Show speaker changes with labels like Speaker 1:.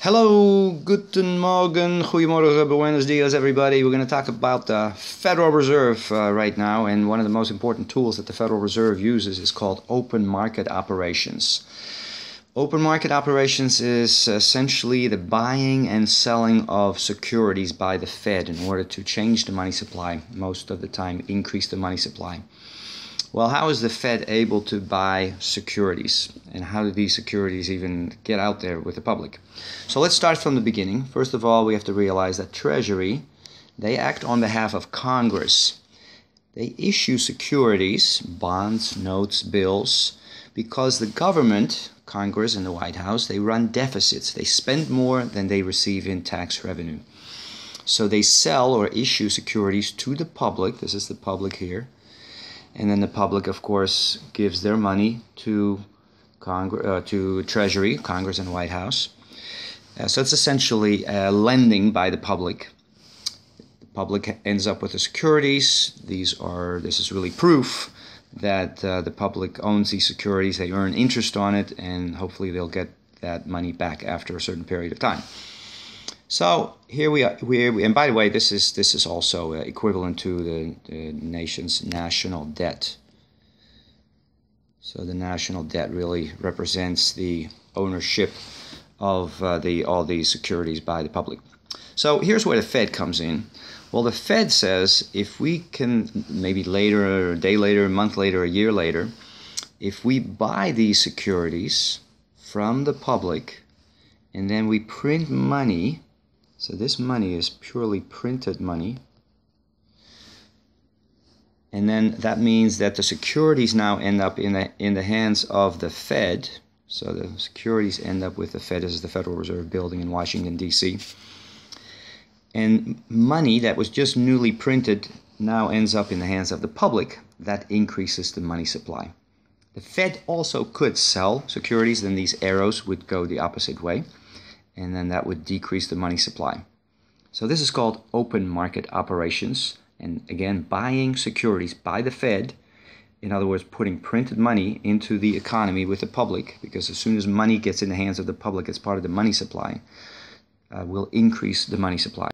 Speaker 1: Hello, guten Morgen, goedemorgen, buenos dias, everybody. We're going to talk about the Federal Reserve uh, right now, and one of the most important tools that the Federal Reserve uses is called open market operations. Open market operations is essentially the buying and selling of securities by the Fed in order to change the money supply, most of the time, increase the money supply. Well, how is the Fed able to buy securities? And how do these securities even get out there with the public? So let's start from the beginning. First of all, we have to realize that Treasury, they act on behalf of Congress. They issue securities, bonds, notes, bills, because the government, Congress and the White House, they run deficits. They spend more than they receive in tax revenue. So they sell or issue securities to the public. This is the public here and then the public, of course, gives their money to Congress, uh, to Treasury, Congress, and White House. Uh, so it's essentially uh, lending by the public. The public ends up with the securities. These are this is really proof that uh, the public owns these securities. They earn interest on it, and hopefully they'll get that money back after a certain period of time. So here we are. We, and by the way, this is this is also uh, equivalent to the, the, nation's national debt. So the national debt really represents the ownership of uh, the all these securities by the public. So here's where the Fed comes in. Well, the Fed says if we can maybe later, a day later, a month later, a year later, if we buy these securities from the public and then we print money so this money is purely printed money. And then that means that the securities now end up in the, in the hands of the Fed. So the securities end up with the Fed as the Federal Reserve building in Washington, D.C. And money that was just newly printed now ends up in the hands of the public. That increases the money supply. The Fed also could sell securities, then these arrows would go the opposite way and then that would decrease the money supply. So this is called open market operations. And again, buying securities by the Fed, in other words, putting printed money into the economy with the public, because as soon as money gets in the hands of the public as part of the money supply, uh, will increase the money supply.